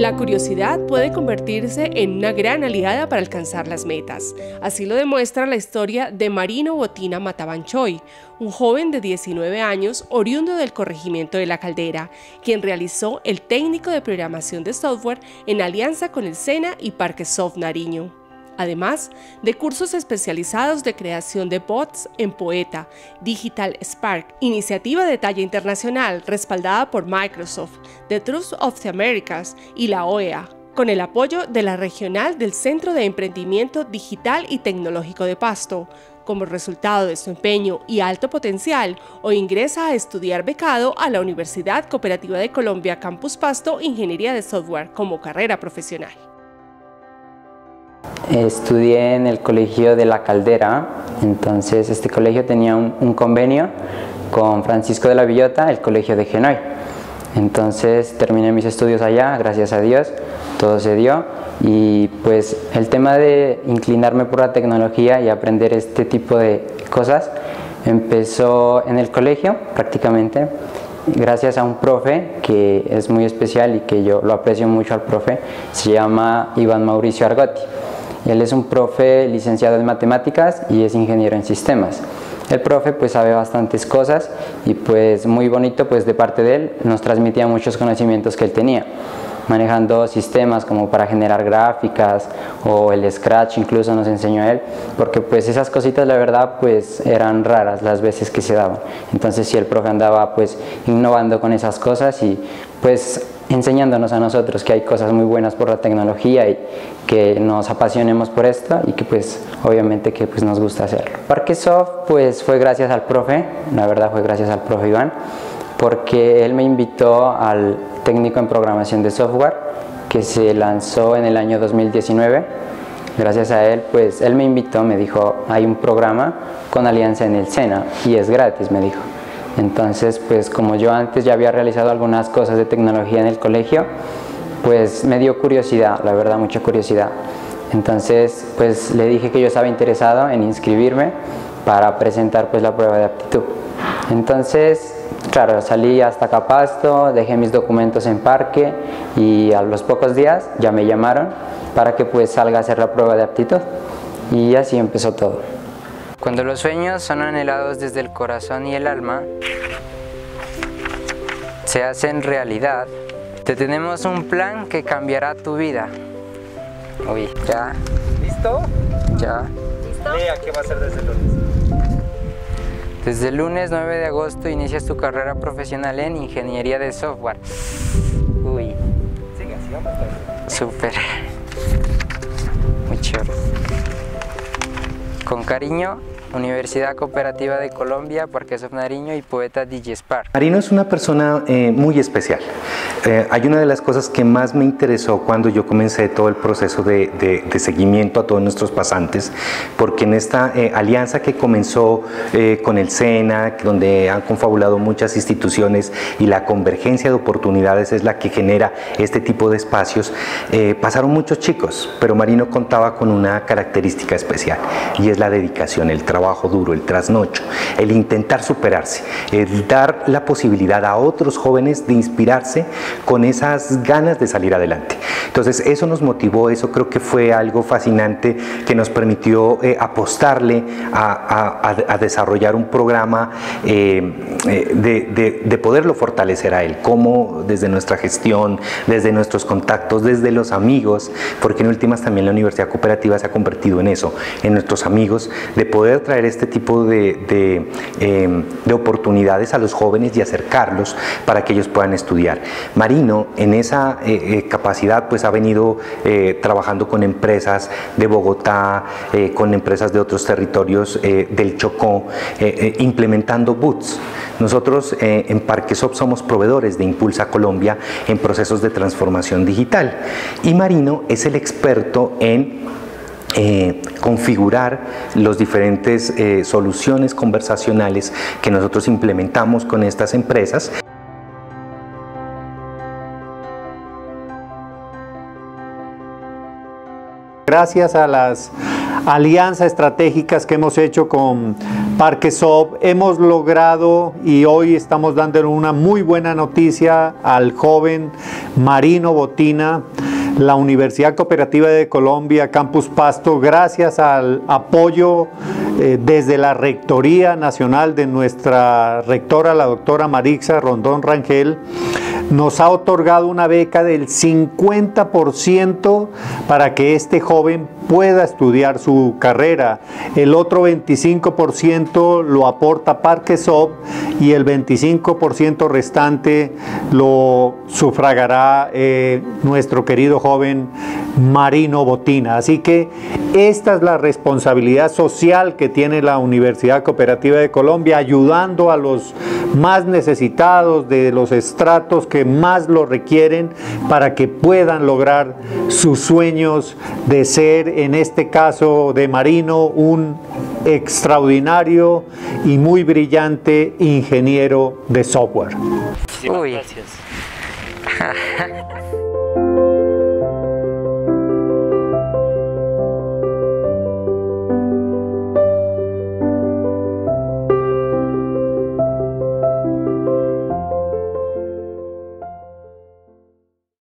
La curiosidad puede convertirse en una gran aliada para alcanzar las metas. Así lo demuestra la historia de Marino Botina Matabanchoy, un joven de 19 años oriundo del corregimiento de la Caldera, quien realizó el técnico de programación de software en alianza con el SENA y Parque Soft Nariño además de cursos especializados de creación de bots en Poeta, Digital Spark, iniciativa de talla internacional respaldada por Microsoft, The Trust of the Americas y la OEA con el apoyo de la regional del Centro de Emprendimiento Digital y Tecnológico de Pasto. Como resultado de su empeño y alto potencial, hoy ingresa a estudiar becado a la Universidad Cooperativa de Colombia Campus Pasto Ingeniería de Software como carrera profesional. Estudié en el colegio de La Caldera, entonces este colegio tenía un, convenio con Francisco de la Villota, el colegio de Genoy. Entonces terminé mis estudios allá, gracias a Dios, todo se dio y pues el tema de inclinarme por la tecnología y aprender este tipo de cosas empezó en el colegio prácticamente gracias a un profe que es muy especial y que yo lo aprecio mucho al profe, se llama Iván Mauricio Argotti. Él es un profe licenciado en matemáticas y es ingeniero en sistemas. El profe pues sabe bastantes cosas y pues muy bonito pues de parte de él nos transmitía muchos conocimientos que él tenía manejando sistemas como para generar gráficas o el Scratch incluso nos enseñó él, porque pues esas cositas la verdad pues eran raras las veces que se daban. Entonces si el profe andaba pues innovando con esas cosas y pues enseñándonos a nosotros que hay cosas muy buenas por la tecnología y que nos apasionemos por esto y que pues obviamente que pues nos gusta hacerlo. Parquesoft pues fue gracias al profe, la verdad fue gracias al profe Iván, porque él me invitó al técnico en programación de software que se lanzó en el año 2019. Gracias a él, pues él me invitó, me dijo, hay un programa con alianza en el SENA y es gratis, me dijo. Entonces, pues como yo antes ya había realizado algunas cosas de tecnología en el colegio, pues me dio curiosidad, la verdad, mucha curiosidad. Entonces, pues le dije que yo estaba interesado en inscribirme para presentar pues la prueba de aptitud. Entonces, Claro, salí hasta Capasto, dejé mis documentos en parque y a los pocos días ya me llamaron para que pues salga a hacer la prueba de aptitud y así empezó todo. Cuando los sueños son anhelados desde el corazón y el alma, se hacen realidad. Te tenemos un plan que cambiará tu vida. Uy, ya. ¿Listo? Ya. ¿Listo? ¿qué va a ser desde el lunes? Desde el lunes 9 de agosto inicias tu carrera profesional en Ingeniería de Software. Uy. Sigue así, vamos a Súper. Muy chévere. Con cariño, Universidad Cooperativa de Colombia, Parque Nariño y poeta DJ Spar. Marino es una persona eh, muy especial. Eh, hay una de las cosas que más me interesó cuando yo comencé todo el proceso de, seguimiento a todos nuestros pasantes, porque en esta eh, alianza que comenzó con el SENA, donde han confabulado muchas instituciones y la convergencia de oportunidades es la que genera este tipo de espacios, pasaron muchos chicos, pero Marino contaba con una característica especial y es la dedicación, el trabajo trabajo duro, el trasnocho, el intentar superarse, el dar la posibilidad a otros jóvenes de inspirarse con esas ganas de salir adelante. Entonces eso nos motivó, eso creo que fue algo fascinante que nos permitió eh, apostarle a, desarrollar un programa eh, eh, de, poderlo fortalecer a él, como desde nuestra gestión, desde nuestros contactos, desde los amigos, porque en últimas también la Universidad Cooperativa se ha convertido en eso, en nuestros amigos, de poder traer este tipo de, em, de, oportunidades a los jóvenes y acercarlos para que ellos puedan estudiar. Marino en esa eh, eh, capacidad pues ha venido eh, trabajando con empresas de Bogotá, con empresas de otros territorios del Chocó, implementando boots. Nosotros en Parquesop somos proveedores de Impulsa Colombia en procesos de transformación digital y Marino es el experto en eh, configurar las diferentes eh, soluciones conversacionales que nosotros implementamos con estas empresas. Gracias a las alianzas estratégicas que hemos hecho con Parque Sob, hemos logrado y hoy estamos dando una muy buena noticia al joven Marino Botina la Universidad Cooperativa de Colombia, Campus Pasto, gracias al apoyo eh, desde la Rectoría Nacional de nuestra rectora, la doctora Marixa Rondón Rangel, nos ha otorgado una beca del 50% para que este joven pueda estudiar su carrera. El otro 25% lo aporta Parquesop y el 25% restante lo sufragará eh, nuestro querido joven Marino Botina. Así que esta es la responsabilidad social que tiene la Universidad Cooperativa de Colombia, ayudando a los más necesitados de los estratos que más lo requieren para que puedan lograr sus sueños de ser, en este caso de Marino, un extraordinario y muy brillante ingeniero de software. Uy. Gracias.